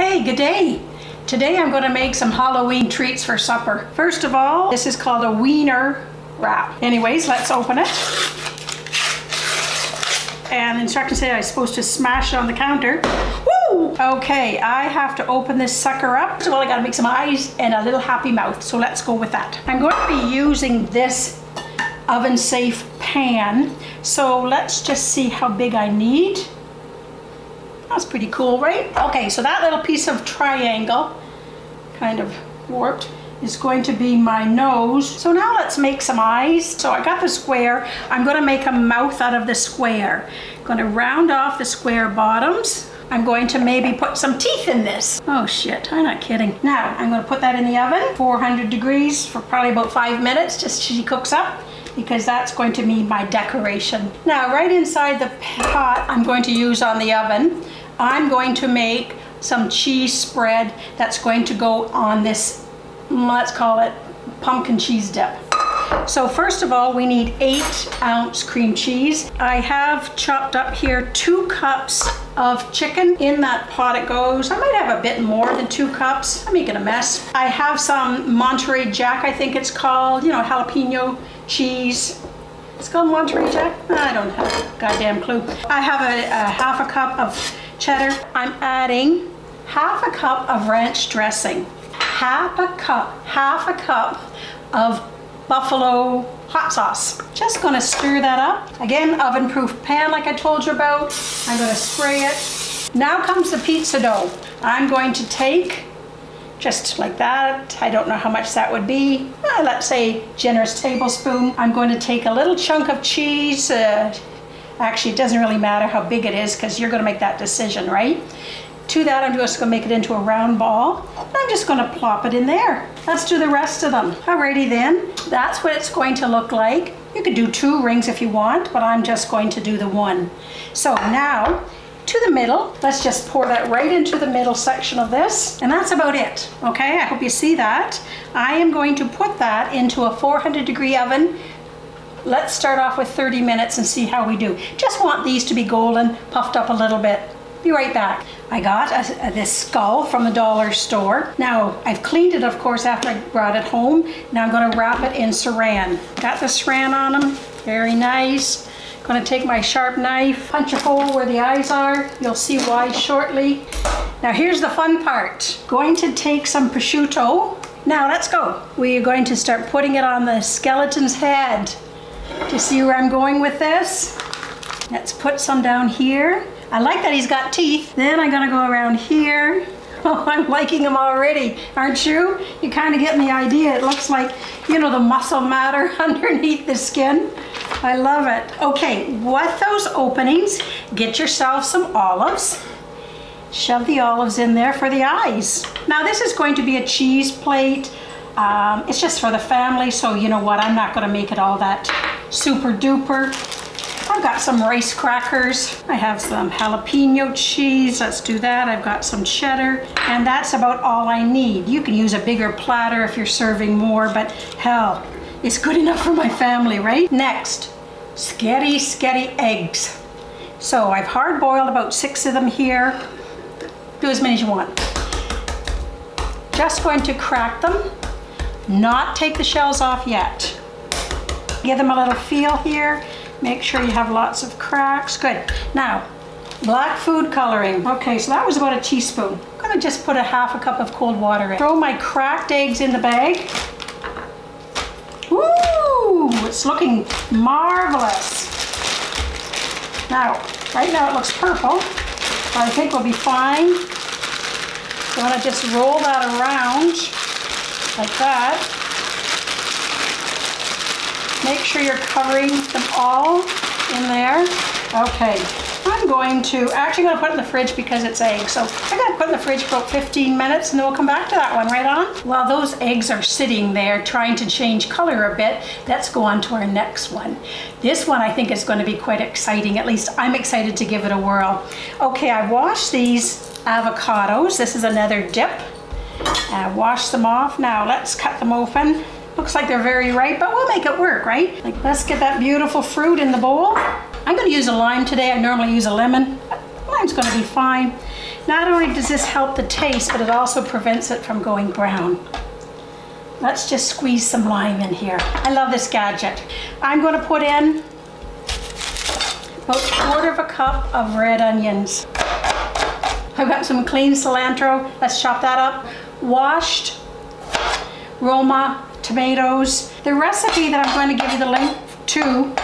Hey, good day. Today I'm going to make some Halloween treats for supper. First of all, this is called a wiener wrap. Anyways, let's open it. And the instructions say I'm supposed to smash it on the counter. Woo! Okay, I have to open this sucker up. So well, I gotta make some eyes and a little happy mouth. So let's go with that. I'm going to be using this oven safe pan. So let's just see how big I need. That's pretty cool, right? Okay, so that little piece of triangle, kind of warped, is going to be my nose. So now let's make some eyes. So I got the square. I'm gonna make a mouth out of the square. I'm gonna round off the square bottoms. I'm going to maybe put some teeth in this. Oh shit, I'm not kidding. Now, I'm gonna put that in the oven, 400 degrees for probably about five minutes, just she cooks up because that's going to be my decoration. Now, right inside the pot I'm going to use on the oven, I'm going to make some cheese spread that's going to go on this, let's call it pumpkin cheese dip. So first of all, we need eight ounce cream cheese. I have chopped up here two cups of chicken. In that pot it goes. I might have a bit more than two cups. I'm making a mess. I have some Monterey Jack, I think it's called, you know, jalapeno cheese. It's called Monterey Jack? I don't have a goddamn clue. I have a, a half a cup of cheddar. I'm adding half a cup of ranch dressing, half a cup, half a cup of buffalo hot sauce. Just gonna stir that up. Again, oven proof pan like I told you about. I'm gonna spray it. Now comes the pizza dough. I'm going to take just like that. I don't know how much that would be. Uh, let's say generous tablespoon. I'm going to take a little chunk of cheese, uh, Actually, it doesn't really matter how big it is because you're going to make that decision, right? To that, I'm just going to make it into a round ball. and I'm just going to plop it in there. Let's do the rest of them. Alrighty then, that's what it's going to look like. You could do two rings if you want, but I'm just going to do the one. So now, to the middle. Let's just pour that right into the middle section of this. And that's about it, okay? I hope you see that. I am going to put that into a 400 degree oven Let's start off with 30 minutes and see how we do. Just want these to be golden, puffed up a little bit. Be right back. I got a, a, this skull from the dollar store. Now, I've cleaned it, of course, after I brought it home. Now I'm gonna wrap it in saran. Got the saran on them, very nice. Gonna take my sharp knife, punch a hole where the eyes are. You'll see why shortly. Now here's the fun part. Going to take some prosciutto. Now let's go. We are going to start putting it on the skeleton's head. Do you see where I'm going with this? Let's put some down here. I like that he's got teeth. Then I'm gonna go around here. Oh, I'm liking him already, aren't you? You kind of get the idea. It looks like, you know, the muscle matter underneath the skin. I love it. Okay, with those openings, get yourself some olives. Shove the olives in there for the eyes. Now this is going to be a cheese plate. Um, it's just for the family, so you know what, I'm not gonna make it all that super duper. I've got some rice crackers. I have some jalapeno cheese. Let's do that. I've got some cheddar. And that's about all I need. You can use a bigger platter if you're serving more, but hell, it's good enough for my family, right? Next, sketty, sketty eggs. So I've hard boiled about six of them here. Do as many as you want. Just going to crack them, not take the shells off yet. Give them a little feel here. Make sure you have lots of cracks. Good. Now, black food coloring. Okay, so that was about a teaspoon. I'm gonna just put a half a cup of cold water in. Throw my cracked eggs in the bag. Ooh, it's looking marvelous. Now, right now it looks purple, but I think we'll be fine. I'm gonna just roll that around like that. Make sure you're covering them all in there. Okay, I'm going to, actually to put it in the fridge because it's eggs. So I'm going to put it in the fridge for about 15 minutes and then we'll come back to that one right on. While those eggs are sitting there trying to change color a bit, let's go on to our next one. This one I think is going to be quite exciting. At least I'm excited to give it a whirl. Okay, I washed these avocados. This is another dip. Uh, I washed them off. Now let's cut them open. Looks like they're very ripe, but we'll make it work, right? Like, let's get that beautiful fruit in the bowl. I'm gonna use a lime today. I normally use a lemon. Lime's gonna be fine. Not only does this help the taste, but it also prevents it from going brown. Let's just squeeze some lime in here. I love this gadget. I'm gonna put in about a quarter of a cup of red onions. I've got some clean cilantro. Let's chop that up. Washed Roma tomatoes. The recipe that I'm going to give you the link to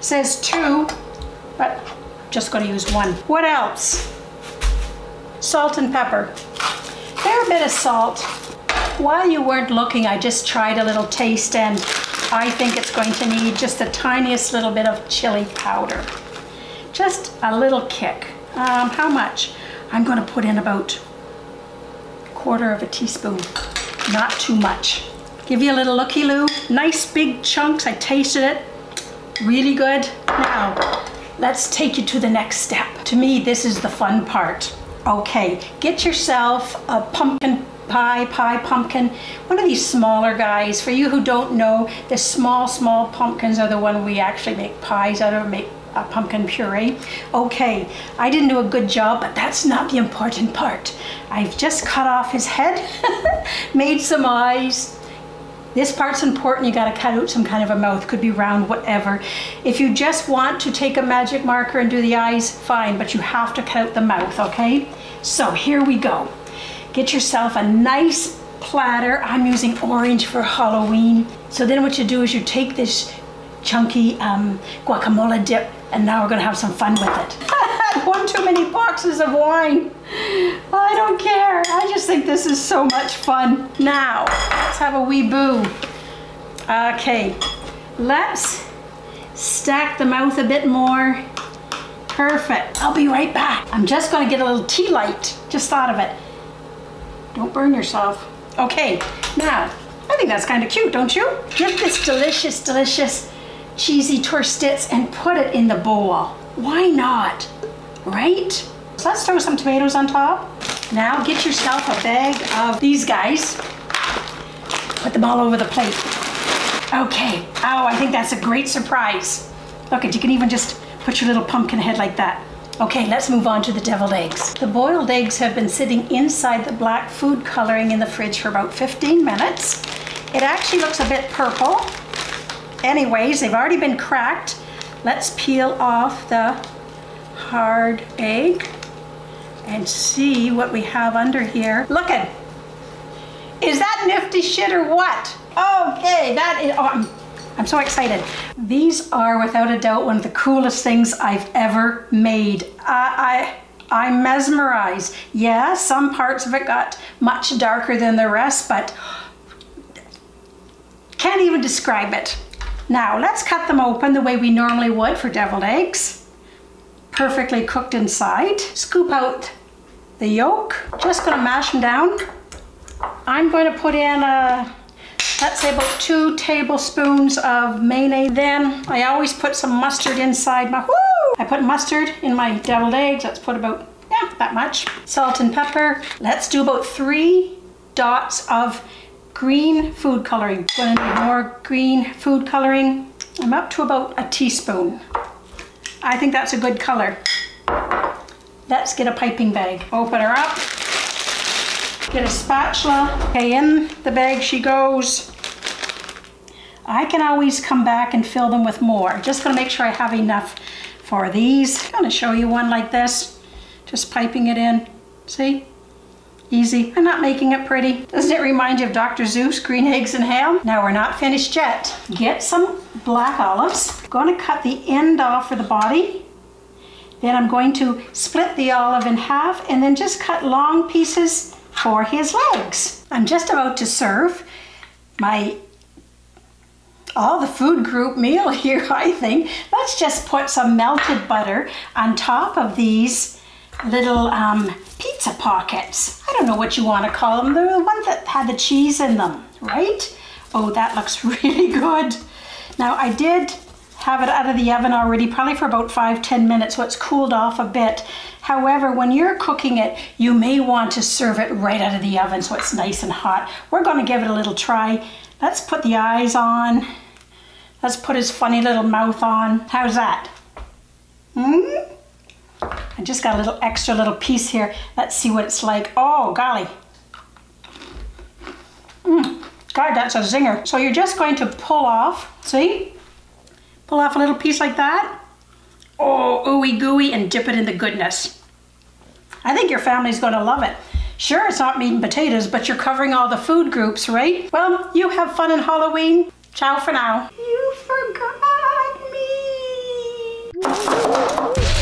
says two, but I'm just going to use one. What else? Salt and pepper. Fair bit of salt. While you weren't looking, I just tried a little taste and I think it's going to need just the tiniest little bit of chili powder. Just a little kick. Um, how much? I'm going to put in about quarter of a teaspoon. Not too much. Give you a little looky-loo. Nice big chunks. I tasted it. Really good. Now, let's take you to the next step. To me, this is the fun part. Okay, get yourself a pumpkin pie, pie pumpkin, one of these smaller guys. For you who don't know, the small, small pumpkins are the one we actually make pies out of, make a pumpkin puree. Okay, I didn't do a good job, but that's not the important part. I've just cut off his head, made some eyes. This part's important, you gotta cut out some kind of a mouth, could be round, whatever. If you just want to take a magic marker and do the eyes, fine, but you have to cut out the mouth, okay? So here we go. Get yourself a nice platter. I'm using orange for Halloween. So then what you do is you take this chunky um, guacamole dip and now we're gonna have some fun with it. One too many boxes of wine. I don't care. I just think this is so much fun. Now, let's have a wee boo. Okay, let's stack the mouth a bit more. Perfect. I'll be right back. I'm just gonna get a little tea light. Just thought of it. Don't burn yourself. Okay, now, I think that's kind of cute, don't you? Get this delicious, delicious cheesy torstats and put it in the bowl. Why not, right? So let's throw some tomatoes on top. Now get yourself a bag of these guys. Put them all over the plate. Okay, oh, I think that's a great surprise. Look, you can even just put your little pumpkin head like that. Okay, let's move on to the deviled eggs. The boiled eggs have been sitting inside the black food coloring in the fridge for about 15 minutes. It actually looks a bit purple, anyways, they've already been cracked. Let's peel off the hard egg and see what we have under here. Look at, is that nifty shit or what? Okay, that is, oh, I'm, I'm so excited. These are without a doubt one of the coolest things I've ever made. I, I, I'm mesmerized. Yeah, some parts of it got much darker than the rest, but can't even describe it. Now let's cut them open the way we normally would for deviled eggs. Perfectly cooked inside. Scoop out the yolk. Just gonna mash them down. I'm going to put in a, let's say about two tablespoons of mayonnaise. Then I always put some mustard inside my, whoo! I put mustard in my deviled eggs. Let's put about, yeah, that much. Salt and pepper. Let's do about three dots of green food coloring. Gonna need more green food coloring. I'm up to about a teaspoon. I think that's a good color. Let's get a piping bag. Open her up. Get a spatula. Okay, in the bag she goes. I can always come back and fill them with more. Just gonna make sure I have enough for these. I'm gonna show you one like this. Just piping it in. See? Easy. I'm not making it pretty. Doesn't it remind you of Dr. Seuss, green eggs and ham? Now we're not finished yet. Get some black olives. I'm going to cut the end off for the body. Then I'm going to split the olive in half and then just cut long pieces for his legs. I'm just about to serve my all the food group meal here, I think. Let's just put some melted butter on top of these little um, pizza pockets. I don't know what you want to call them. They're the ones that had the cheese in them, right? Oh, that looks really good. Now I did have it out of the oven already, probably for about five, 10 minutes, so it's cooled off a bit. However, when you're cooking it, you may want to serve it right out of the oven so it's nice and hot. We're gonna give it a little try. Let's put the eyes on. Let's put his funny little mouth on. How's that? Hmm? I just got a little extra little piece here. Let's see what it's like. Oh, golly. Mm, God, that's a zinger. So you're just going to pull off, see? Pull off a little piece like that. Oh, ooey gooey, and dip it in the goodness. I think your family's going to love it. Sure, it's not meat and potatoes, but you're covering all the food groups, right? Well, you have fun in Halloween. Ciao for now. You forgot me.